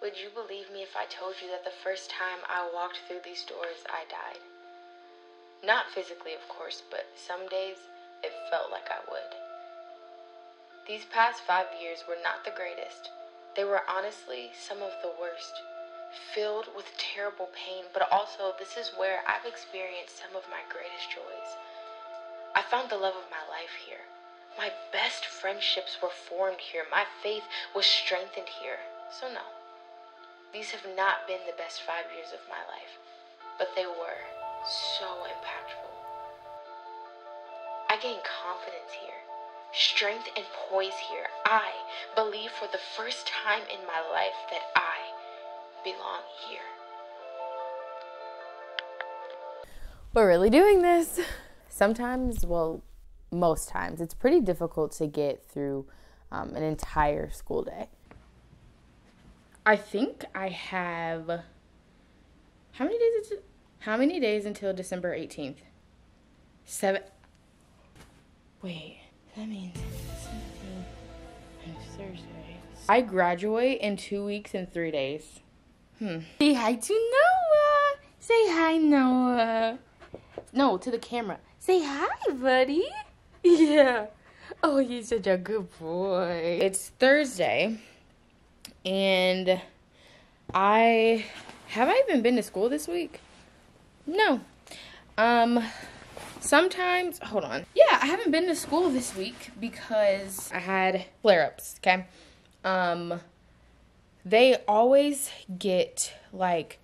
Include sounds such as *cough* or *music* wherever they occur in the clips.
Would you believe me if I told you that the first time I walked through these doors, I died? Not physically, of course, but some days it felt like I would. These past five years were not the greatest. They were honestly some of the worst, filled with terrible pain, but also this is where I've experienced some of my greatest joys. I found the love of my life here. My best friendships were formed here. My faith was strengthened here. So, no, these have not been the best five years of my life, but they were so impactful. I gained confidence here, strength and poise here. I believe for the first time in my life that I belong here. We're really doing this. Sometimes, well, most times, it's pretty difficult to get through um, an entire school day. I think I have. How many days? Is it? How many days until December 18th? Seven. Wait, that means Thursday. I graduate in two weeks and three days. Hmm. Say hi to Noah. Say hi, Noah. No, to the camera. Say hi, buddy. *laughs* Yeah. Oh, you're such a good boy. It's Thursday, and I have I even been to school this week? No. Um sometimes hold on. Yeah, I haven't been to school this week because I had flare-ups, okay? Um they always get like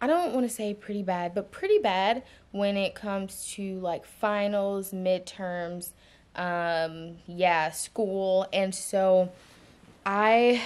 I don't want to say pretty bad, but pretty bad when it comes to like finals, midterms, um yeah, school. And so I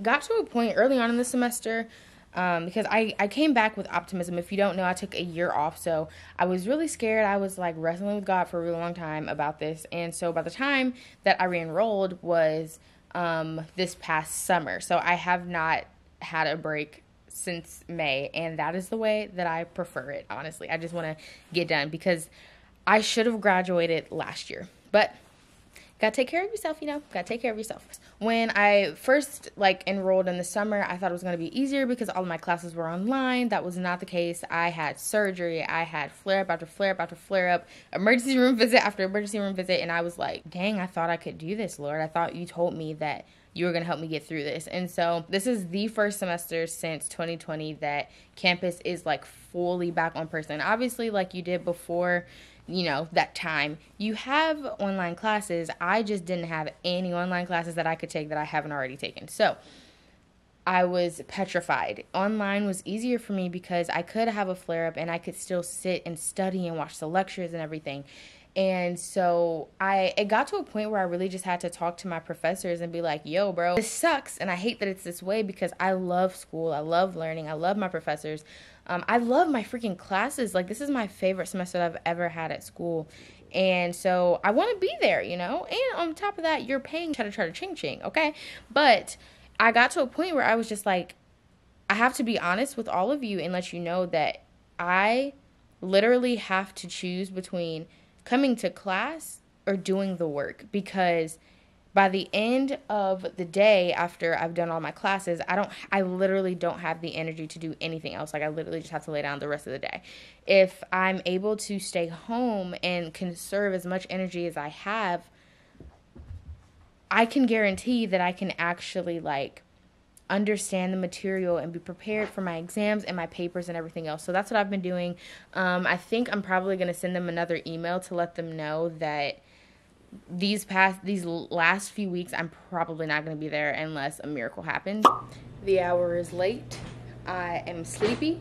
got to a point early on in the semester um, because I, I came back with optimism. If you don't know, I took a year off. So I was really scared. I was like wrestling with God for a really long time about this. And so by the time that I re enrolled was um, this past summer. So I have not had a break since May. And that is the way that I prefer it, honestly. I just want to get done because I should have graduated last year. But gotta take care of yourself, you know, gotta take care of yourself. When I first like enrolled in the summer, I thought it was gonna be easier because all of my classes were online. That was not the case. I had surgery, I had flare up after flare up after flare up, emergency room *laughs* visit after emergency room visit, and I was like, dang, I thought I could do this, Lord. I thought you told me that you were going to help me get through this. And so, this is the first semester since 2020 that campus is like fully back on person. Obviously, like you did before you know, that time. You have online classes. I just didn't have any online classes that I could take that I haven't already taken. So I was petrified. Online was easier for me because I could have a flare up and I could still sit and study and watch the lectures and everything. And so I it got to a point where I really just had to talk to my professors and be like, "Yo, bro, this sucks and I hate that it's this way because I love school. I love learning. I love my professors. Um, I love my freaking classes. Like this is my favorite semester I've ever had at school. And so I want to be there, you know? And on top of that, you're paying try to ching ching, okay? But I got to a point where I was just like, I have to be honest with all of you and let you know that I literally have to choose between coming to class or doing the work because by the end of the day after I've done all my classes, I don't I literally don't have the energy to do anything else. Like I literally just have to lay down the rest of the day. If I'm able to stay home and conserve as much energy as I have, I can guarantee that I can actually like understand the material and be prepared for my exams and my papers and everything else. So that's what I've been doing. Um, I think I'm probably going to send them another email to let them know that these past these last few weeks I'm probably not going to be there unless a miracle happens. The hour is late. I am sleepy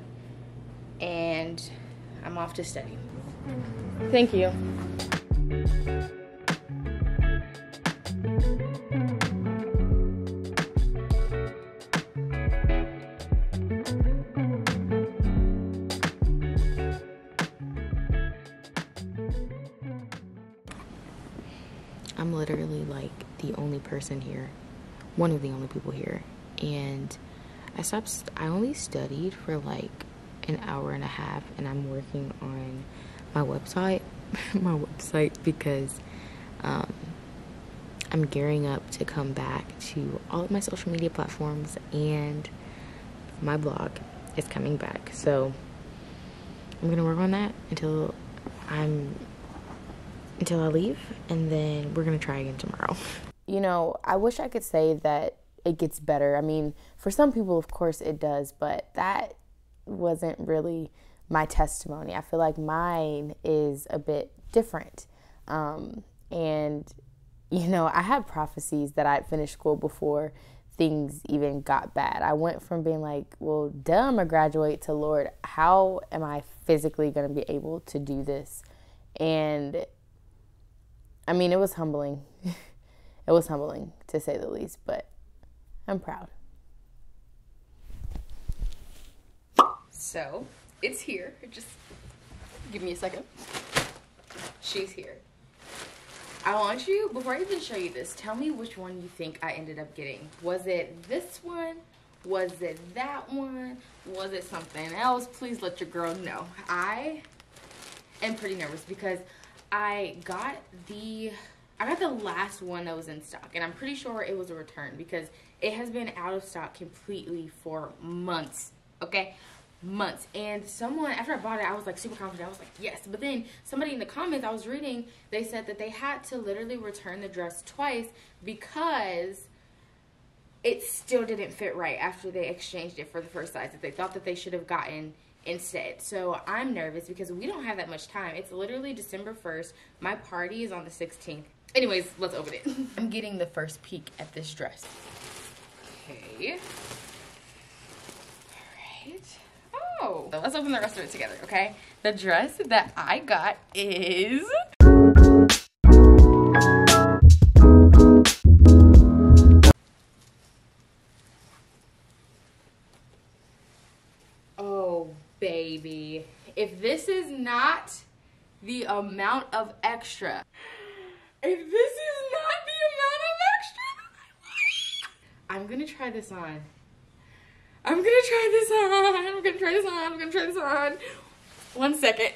and I'm off to study. Thank you. I'm literally like the only person here, one of the only people here. And I stopped, I only studied for like an hour and a half, and I'm working on my website, *laughs* my website, because um, I'm gearing up to come back to all of my social media platforms and my blog is coming back. So I'm gonna work on that until I'm until I leave and then we're gonna try again tomorrow. You know, I wish I could say that it gets better. I mean, for some people of course it does, but that wasn't really my testimony. I feel like mine is a bit different. Um, and *laughs* you know, I had prophecies that I'd finish school before things even got bad. I went from being like, well, I'm gonna graduate to Lord, how am I physically gonna be able to do this? And I mean, it was humbling. *laughs* it was humbling to say the least, but I'm proud. So it's here. Just give me a second. She's here. I want you, before I even show you this, tell me which one you think I ended up getting. Was it this one? Was it that one? Was it something else? Please let your girl know. I am pretty nervous because I got the I got the last one that was in stock and I'm pretty sure it was a return because it has been out of stock completely for months. Okay? months. And someone, after I bought it, I was like super confident. I was like, yes. But then somebody in the comments I was reading, they said that they had to literally return the dress twice because it still didn't fit right after they exchanged it for the first size that they thought that they should have gotten instead. So I'm nervous because we don't have that much time. It's literally December 1st. My party is on the 16th. Anyways, let's open it. *laughs* I'm getting the first peek at this dress. Okay. So oh, let's open the rest of it together, okay? The dress that I got is... baby. If this is not the amount of extra, if this is not the amount of extra, I'm gonna try this on. I'm gonna try this on. I'm gonna try this on. I'm gonna try this on. One second.